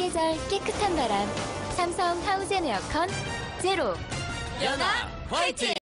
사계절 깨끗한 바람 삼성 하우젠 에어컨 제로 연아 화이팅!